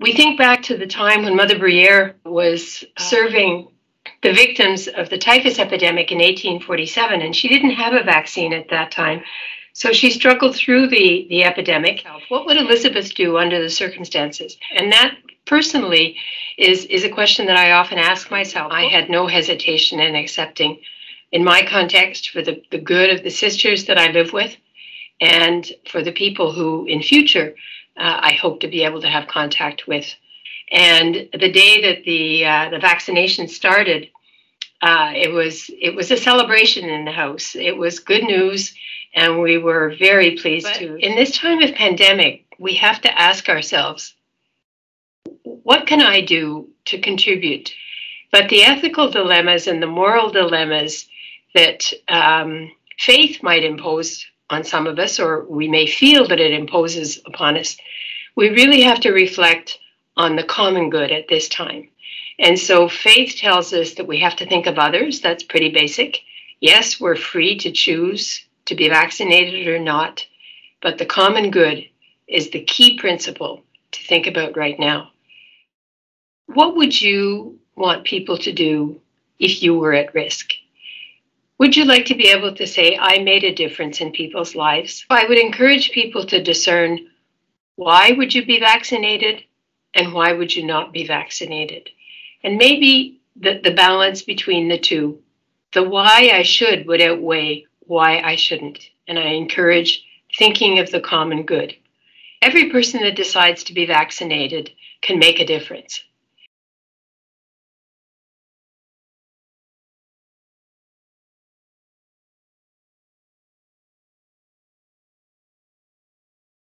We think back to the time when Mother Bruyère was ah. serving the victims of the typhus epidemic in 1847, and she didn't have a vaccine at that time. So she struggled through the, the epidemic. What would Elizabeth do under the circumstances? And that personally is, is a question that I often ask myself. I had no hesitation in accepting, in my context, for the, the good of the sisters that I live with and for the people who in future uh, I hope to be able to have contact with. And the day that the uh, the vaccination started, uh, it was it was a celebration in the house. It was good news, and we were very pleased but to. In this time of pandemic, we have to ask ourselves, what can I do to contribute? But the ethical dilemmas and the moral dilemmas that um, faith might impose on some of us, or we may feel that it imposes upon us, we really have to reflect on the common good at this time. And so faith tells us that we have to think of others. That's pretty basic. Yes, we're free to choose to be vaccinated or not, but the common good is the key principle to think about right now. What would you want people to do if you were at risk? Would you like to be able to say, I made a difference in people's lives? I would encourage people to discern why would you be vaccinated and why would you not be vaccinated? And maybe the, the balance between the two. The why I should would outweigh why I shouldn't. And I encourage thinking of the common good. Every person that decides to be vaccinated can make a difference.